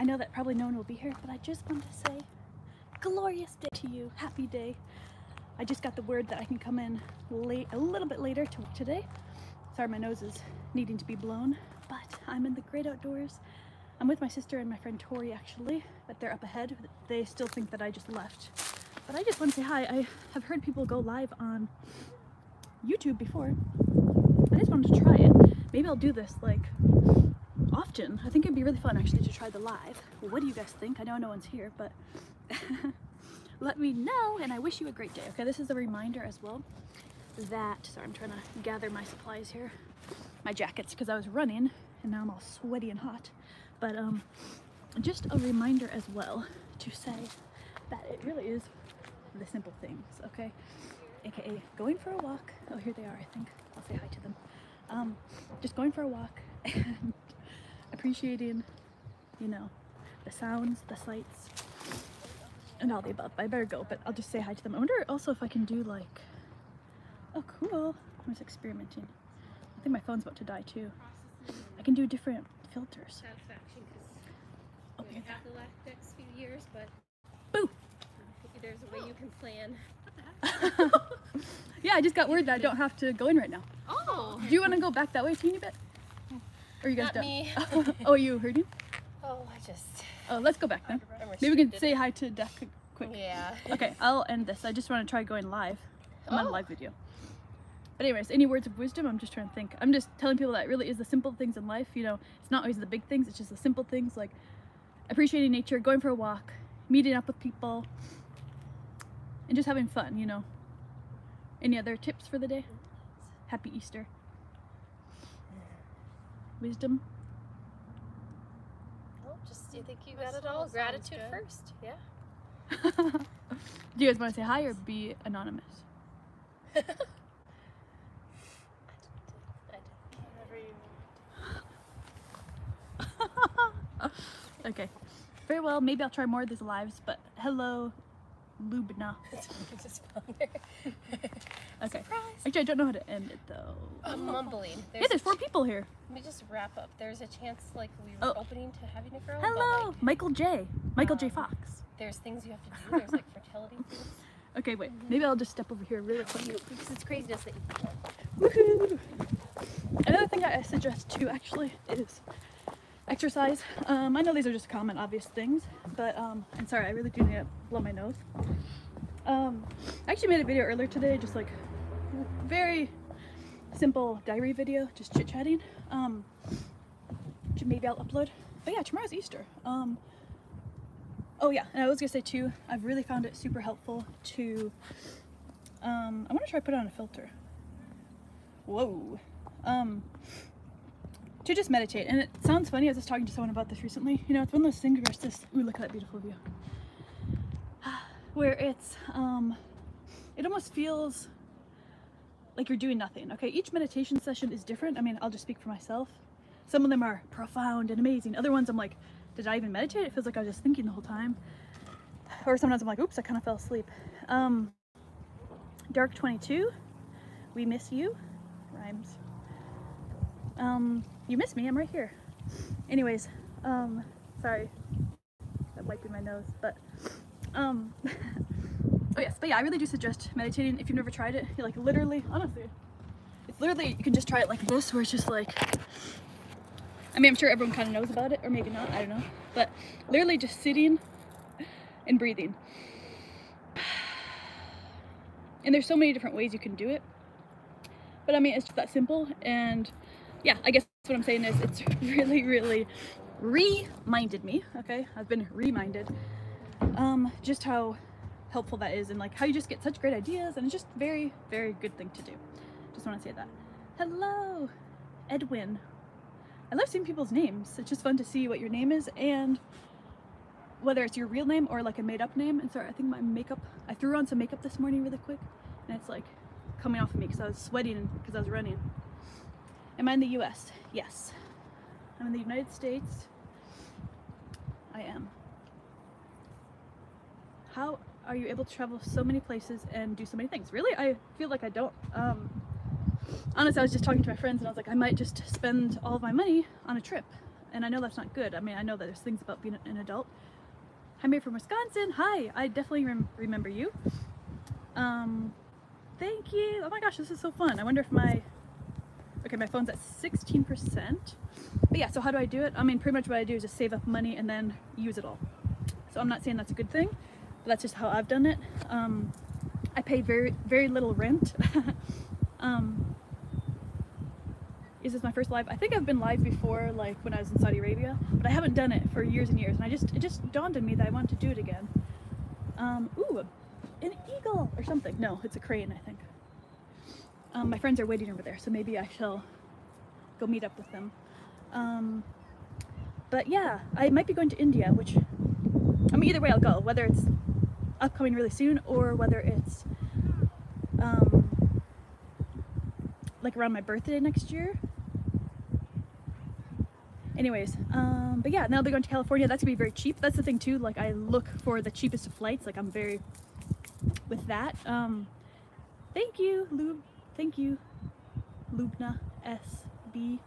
I know that probably no one will be here, but I just want to say glorious day to you. Happy day. I just got the word that I can come in late, a little bit later to today. Sorry, my nose is needing to be blown, but I'm in the great outdoors. I'm with my sister and my friend Tori actually, but they're up ahead. They still think that I just left. But I just want to say hi. I have heard people go live on YouTube before. I just wanted to try it. Maybe I'll do this like often. I think it'd be really fun actually to try the live. What do you guys think? I know no one's here, but let me know and I wish you a great day. Okay, this is a reminder as well that, sorry, I'm trying to gather my supplies here, my jackets, because I was running and now I'm all sweaty and hot. But um, just a reminder as well to say that it really is the simple things, okay? AKA going for a walk. Oh, here they are, I think. I'll say hi to them. Um, just going for a walk appreciating, you know, the sounds, the sights, and all the above. I better go, but I'll just say hi to them. I wonder also if I can do like, oh cool, I was experimenting. I think my phone's about to die too. I can do different filters. satisfaction Oh, because we yeah. have the last next few years, but Boo! there's a way you can plan. yeah, I just got word that I don't have to go in right now. Oh, Do you want to go back that way a teeny bit? Or are you guys Not done? me. oh, you hurting? oh, I just. Oh, let's go back then. Maybe we can say hi to Deck quick. Yeah. Okay, I'll end this. I just want to try going live. I'm on a Oh. live video. But anyways, any words of wisdom? I'm just trying to think. I'm just telling people that it really is the simple things in life. You know, it's not always the big things. It's just the simple things like appreciating nature, going for a walk, meeting up with people, and just having fun. You know. Any other tips for the day? Happy Easter. Wisdom. Oh, just you think you got it all? all Gratitude first. Yeah. Do you guys want to say hi or be anonymous? I did. Whatever you okay. Very well. Maybe I'll try more of these lives, but hello, Lubna. Just found her. Okay. Surprise. Actually, I don't know how to end it though. I'm mumbling. yeah, there's four people here. Let me just wrap up. There's a chance, like we Oh. were opening to having a girl. Hello, like, Michael J. Michael J. Um, Fox. there's things you have to do. There's like fertility things. Okay, wait. Maybe I'll just step over here really quick. Because it's craziness that you Woohoo! Another thing I suggest too, actually, is exercise. Um, I know these are just common, obvious things, but um, I'm sorry, I really do need to blow my nose. Um, I actually made a video earlier today, just like very simple diary video, just chit chatting. Um, maybe I'll upload. But yeah, tomorrow's Easter. Um, oh yeah, and I was gonna say too, I've really found it super helpful to. Um, I want to try put on a filter whoa um to just meditate and it sounds funny i was just talking to someone about this recently you know it's one of those things where it's just ooh look at that beautiful view where it's um it almost feels like you're doing nothing okay each meditation session is different i mean i'll just speak for myself some of them are profound and amazing other ones i'm like did i even meditate it feels like i was just thinking the whole time or sometimes i'm like oops i kind of fell asleep um dark 22 we miss you rhymes. Um, you miss me, I'm right here. Anyways, um, sorry. I'm wiping my nose, but, um, oh yes, but yeah, I really do suggest meditating if you've never tried it. You like literally, honestly, it's literally, you can just try it like this, where it's just like, I mean, I'm sure everyone kind of knows about it, or maybe not, I don't know, but literally just sitting and breathing. And there's so many different ways you can do it. But I mean, it's just that simple. And yeah, I guess what I'm saying is it's really, really reminded me, okay? I've been reminded um, just how helpful that is and like how you just get such great ideas and it's just very, very good thing to do. Just want to say that. Hello, Edwin. I love seeing people's names. It's just fun to see what your name is and whether it's your real name or like a made up name. And sorry, I think my makeup, I threw on some makeup this morning really quick and it's like coming off of me because I was sweating because I was running. Am I in the US? Yes. I'm in the United States. I am. How are you able to travel so many places and do so many things? Really? I feel like I don't. Um, honestly, I was just talking to my friends and I was like, I might just spend all of my money on a trip. and I know that's not good. I mean, I know that there's things about being an adult. Hi, Mary from Wisconsin. Hi, I definitely rem- remember you. Um, thank you. Oh my gosh, this is so fun. I wonder if my okay, my phone's at 16%. But yeah, so how do I do it? I mean, pretty much what I do is just save up money and then use it all. So I'm not saying that's a good thing, that's just how I've done it. Um, I pay very, very little rent. um, is this my first live? I think I've been live before, like when I was in Saudi Arabia, but I haven't done it for years and years. And I just, it just dawned on me that I want to do it again. Um, ooh, an eagle or something. No, it's a crane, I think. Um, my friends are waiting over there, so maybe I shall go meet up with them. Um, but yeah, I might be going to India, which I mean, either way, I'll go. Whether it's upcoming really soon or whether it's um, like around my birthday next year. Anyways, um, but yeah, now they're going to California. That's gonna be very cheap. That's the thing too. Like I look for the cheapest of flights. Like I'm very with that. Um, thank you, Lube. Thank you, Lubna SB.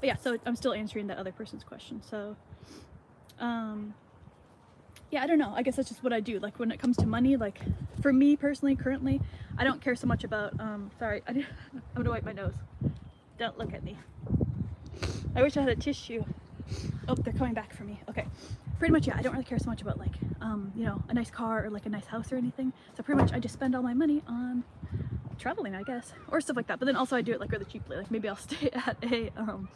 But yeah, so I'm still answering that other person's question. So, um, yeah, I don't know. I guess that's just what I do. Like when it comes to money, like for me personally, currently, I don't care so much about. Um, sorry, I, am gonna wipe my nose. Don't look at me. I wish I had a tissue. Oh, they're coming back for me. Okay. Pretty much, yeah, I don't really care so much about like, um, you know, a nice car or like a nice house or anything. So pretty much I just spend all my money on traveling, I guess, or stuff like that. But then also I do it like really cheaply. Like maybe I'll stay at a, um,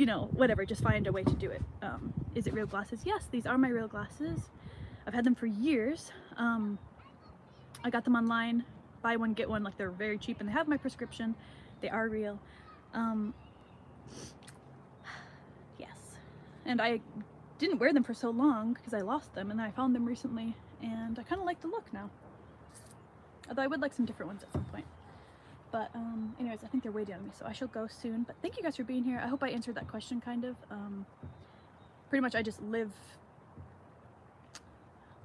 you know, whatever, just find a way to do it. Um, is it real glasses? Yes, these are my real glasses. I've had them for years. Um, I got them online, buy one, get one, like they're very cheap and they have my prescription. They are real. Um, yes. And I didn't wear them for so long because I lost them and I found them recently and I kind of like the look now. Although I would like some different ones at some point. But um, anyways, I think they're waiting on me, so I shall go soon. But thank you guys for being here. I hope I answered that question kind of. Um, pretty much I just live,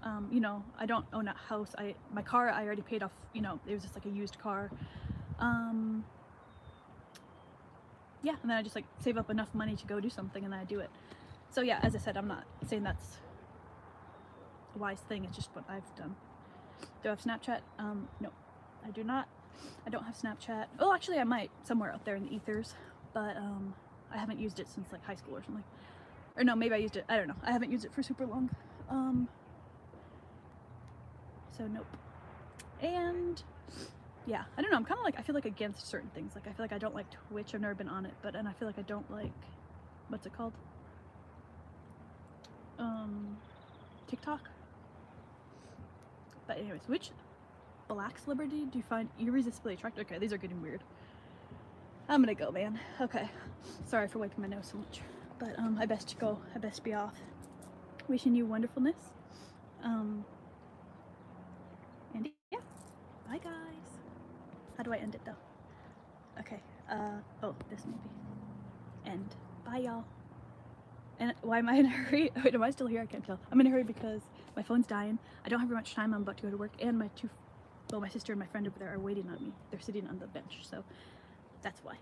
um, you know, I don't own a house. I My car I already paid off, you know, it was just like a used car. Um, yeah, and then I just like save up enough money to go do something and then I do it. So yeah, as I said, I'm not saying that's a wise thing. It's just what I've done. Do I have Snapchat? Um, no, I do not. I don't have Snapchat. Oh, actually I might somewhere out there in the ethers, but um, I haven't used it since like high school or something. Or no, maybe I used it. I don't know. I haven't used it for super long. Um, so nope. And yeah, I don't know. I'm kind of like I feel like against certain things. Like I feel like I don't like Twitch. I've never been on it, but and I feel like I don't like what's it called? Um, TikTok. But anyways, which black celebrity do you find irresistibly attractive? Okay, these are getting weird. I'm gonna go, man. Okay. Sorry for wiping my nose so much. But um, I best go. I best be off. Wishing you wonderfulness. Um, and yeah. Bye, guys. How do I end it, though? Okay. Uh, oh, this maybe. End. Bye, y'all. And why am I in a hurry? Wait, am I still here? I can't tell. I'm in a hurry because my phone's dying. I don't have very much time. I'm about to go to work, and my two, well, my sister and my friend over there are waiting on me. They're sitting on the bench, so that's why.